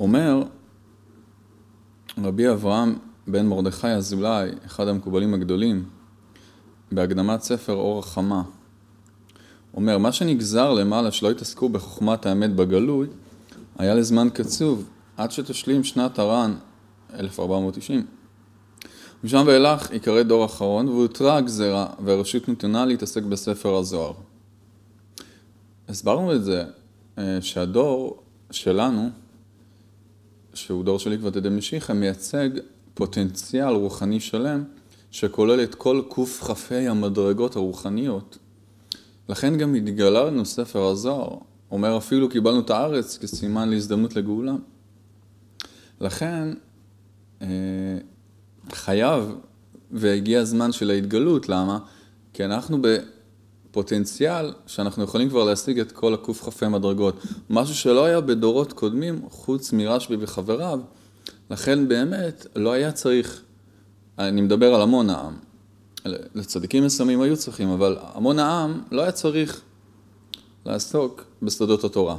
אומר רבי אברהם בן מרדכי אזולאי, אחד המקובלים הגדולים, בהקדמת ספר אור החמה, אומר, מה שנגזר למעלה שלא התעסקו בחוכמת האמת בגלוי, היה לזמן קצוב, עד שתשלים שנת הר"ן 1490. משם ואילך ייקרא דור אחרון, והותרה הגזרה, והרשות נתונה להתעסק בספר הזוהר. הסברנו את זה, אה, שהדור שלנו, שהוא דור של עקבתא דמשיחא, מייצג פוטנציאל רוחני שלם, שכולל את כל קכ"ה המדרגות הרוחניות. לכן גם התגלה לנו ספר הזוהר, אומר אפילו קיבלנו את הארץ כסימן להזדמנות לגאולה. לכן אה, חייב והגיע הזמן של ההתגלות, למה? כי אנחנו בפוטנציאל שאנחנו יכולים כבר להשיג את כל הקכ"ה מדרגות, משהו שלא היה בדורות קודמים, חוץ מרשב"י וחבריו, לכן באמת לא היה צריך, אני מדבר על המון העם, לצדיקים מסוימים היו צריכים, אבל המון העם לא היה צריך לעסוק בשדות התורה.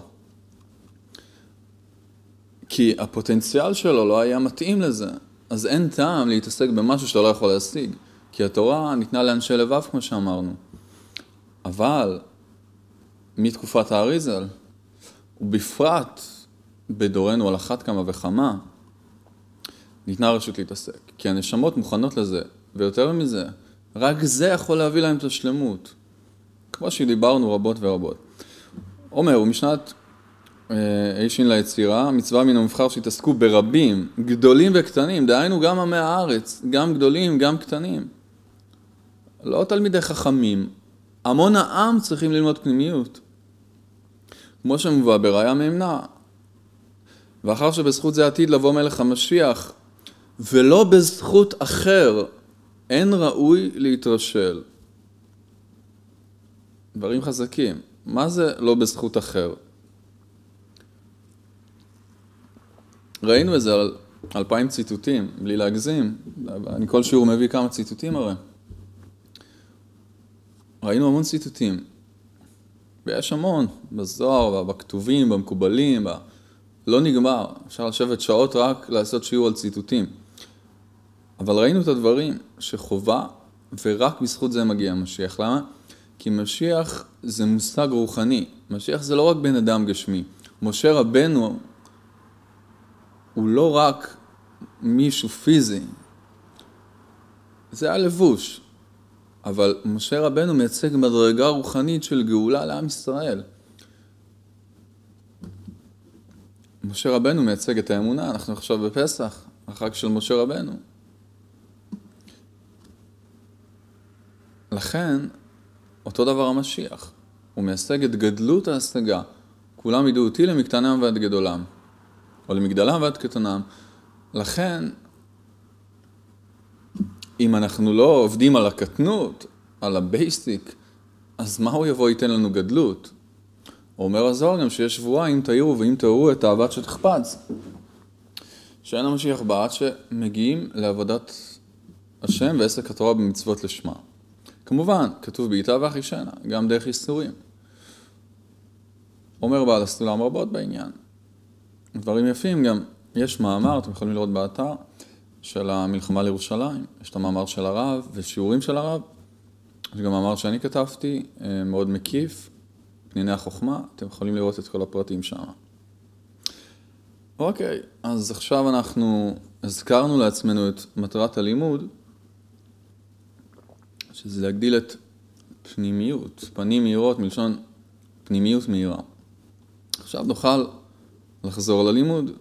כי הפוטנציאל שלו לא היה מתאים לזה, אז אין טעם להתעסק במשהו שאתה לא יכול להשיג, כי התורה ניתנה לאנשי לבב כמו שאמרנו. אבל מתקופת האריזל, ובפרט בדורנו על אחת כמה וכמה, ניתנה רשות להתעסק. כי הנשמות מוכנות לזה, ויותר מזה, רק זה יכול להביא להם את השלמות. כמו שדיברנו רבות ורבות. עומר, ומשנת אישין ליצירה, מצווה מן המבחר שהתעסקו ברבים, גדולים וקטנים, דהיינו גם עמי הארץ, גם גדולים, גם קטנים. לא תלמידי חכמים, המון העם צריכים ללמוד פנימיות. כמו שמובא בראיה מימנה. ואחר שבזכות זה עתיד לבוא מלך המשיח, ולא בזכות אחר, אין ראוי להתרשל. דברים חזקים. מה זה לא בזכות אחר? ראינו את זה על אלפיים ציטוטים, בלי להגזים. אני כל שיעור מביא כמה ציטוטים הרי. ראינו המון ציטוטים. ויש המון, בזוהר, בכתובים, במקובלים, ב... לא נגמר. אפשר לשבת שעות רק לעשות שיעור על ציטוטים. אבל ראינו את הדברים שחובה, ורק בזכות זה מגיע המשיח. למה? כי משיח זה מושג רוחני. משיח זה לא רק בן אדם גשמי. משה רבנו הוא לא רק מישהו פיזי, זה הלבוש. אבל משה רבנו מייצג מדרגה רוחנית של גאולה לעם ישראל. משה רבנו מייצג את האמונה, אנחנו עכשיו בפסח, החג של משה רבנו. לכן, אותו דבר המשיח. הוא מייצג את גדלות ההשגה. כולם ידעו אותי למקטנם ועד גדולם. או למגדלם ועד קטנם. לכן, אם אנחנו לא עובדים על הקטנות, על ה basic, אז מה הוא יבוא ייתן לנו גדלות? אומר הזוהר גם שיש שבועה אם תעירו ואם תעוררו את האהבה עד שתחפץ. שאין המשיח עד שמגיעים לעבודת השם ועסק התורה במצוות לשמה. כמובן, כתוב בעיטה ואחישנה, גם דרך איסורים. אומר בעל הסולם רבות בעניין. דברים יפים גם, יש מאמר, אתם יכולים לראות באתר, של המלחמה לירושלים, יש את המאמר של הרב ושיעורים של הרב, יש גם מאמר שאני כתבתי, אה, מאוד מקיף, פניני החוכמה, אתם יכולים לראות את כל הפרטים שם. אוקיי, אז עכשיו אנחנו הזכרנו לעצמנו את מטרת הלימוד, שזה להגדיל את פנימיות, פנים מהירות מלשון פנימיות מהירה. עכשיו נוכל לחזור ללימוד.